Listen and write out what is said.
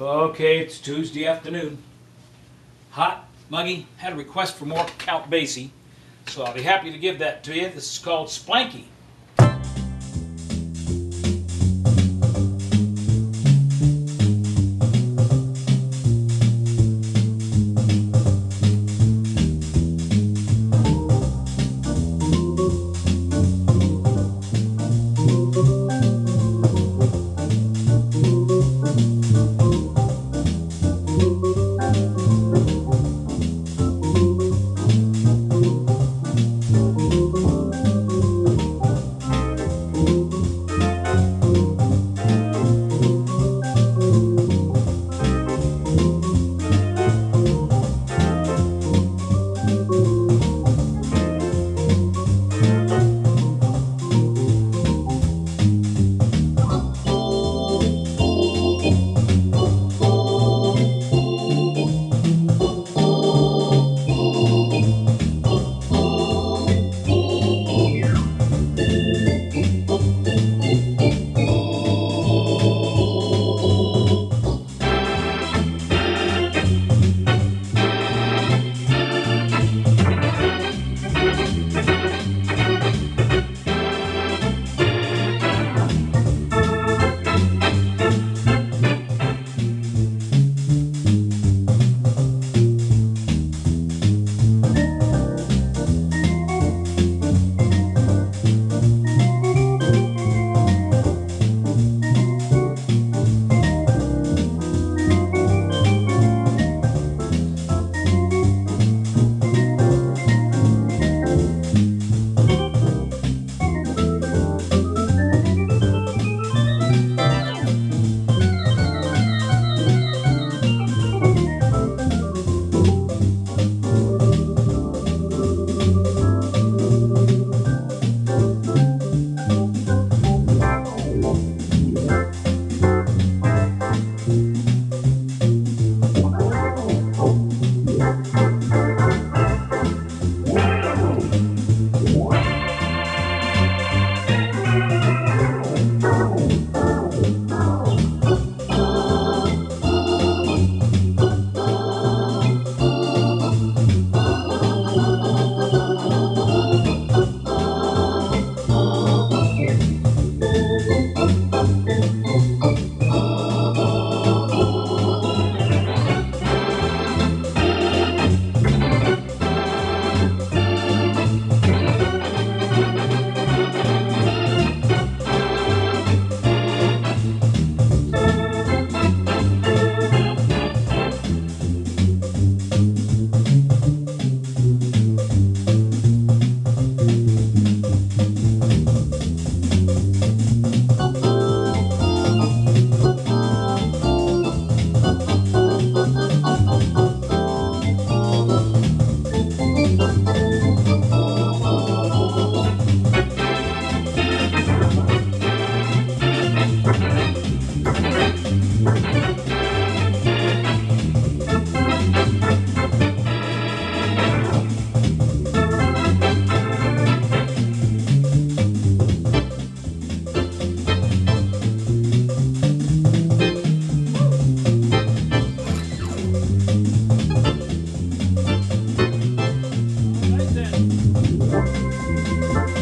Okay, it's Tuesday afternoon. Hot, muggy, had a request for more Count Basie, so I'll be happy to give that to you. This is called Splanky. Right Música